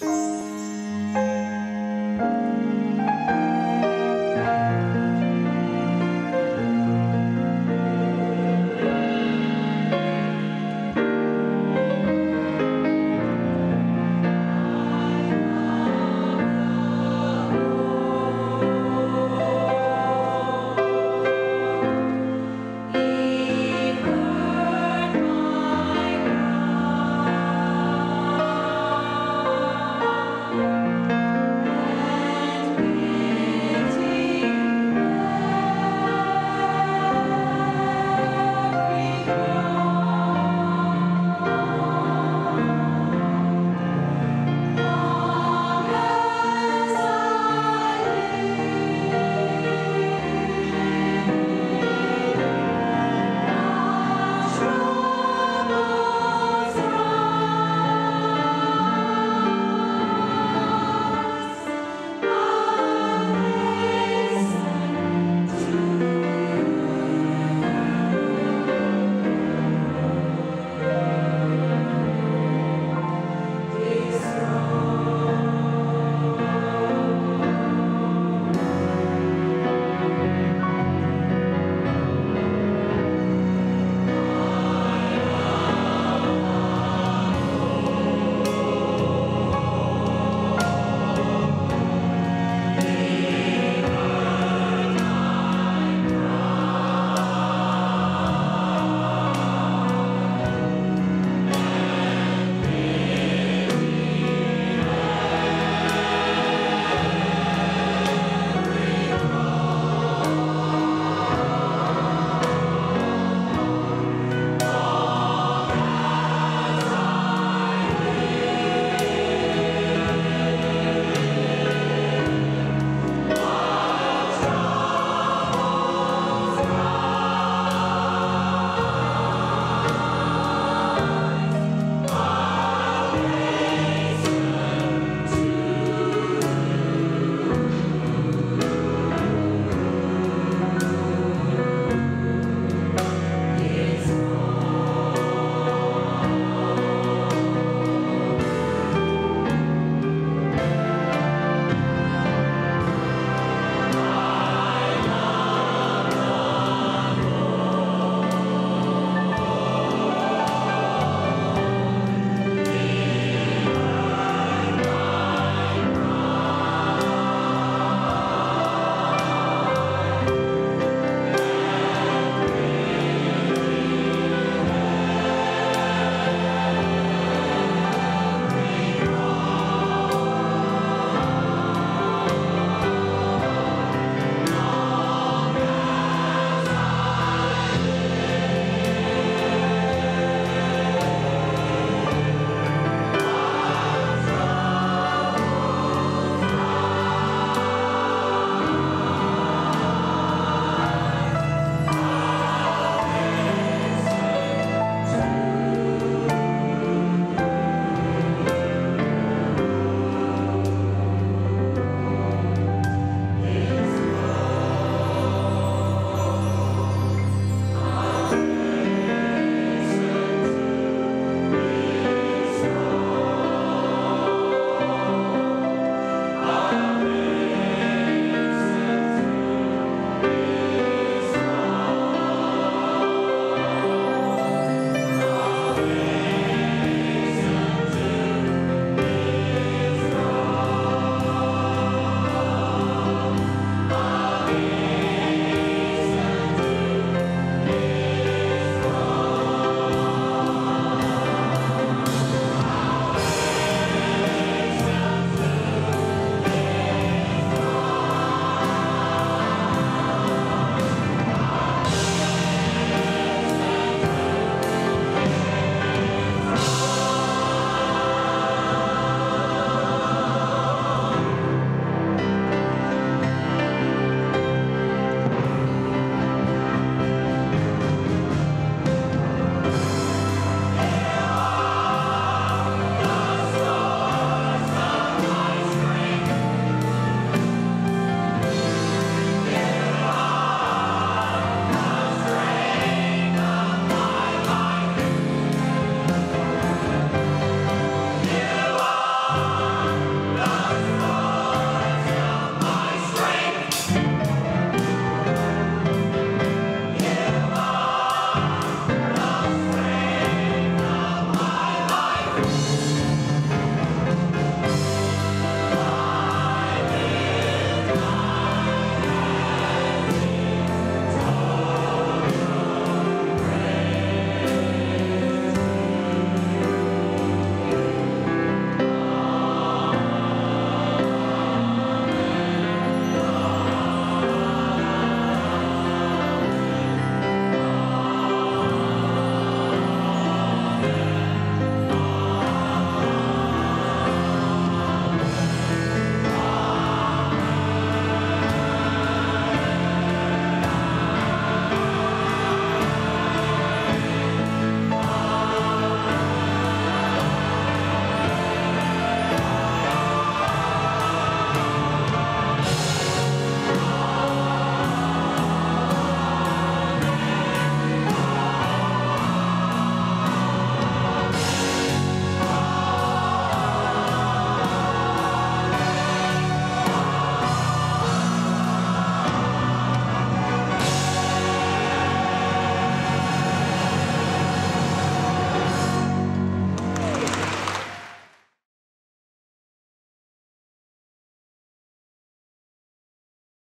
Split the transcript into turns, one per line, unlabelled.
Bye.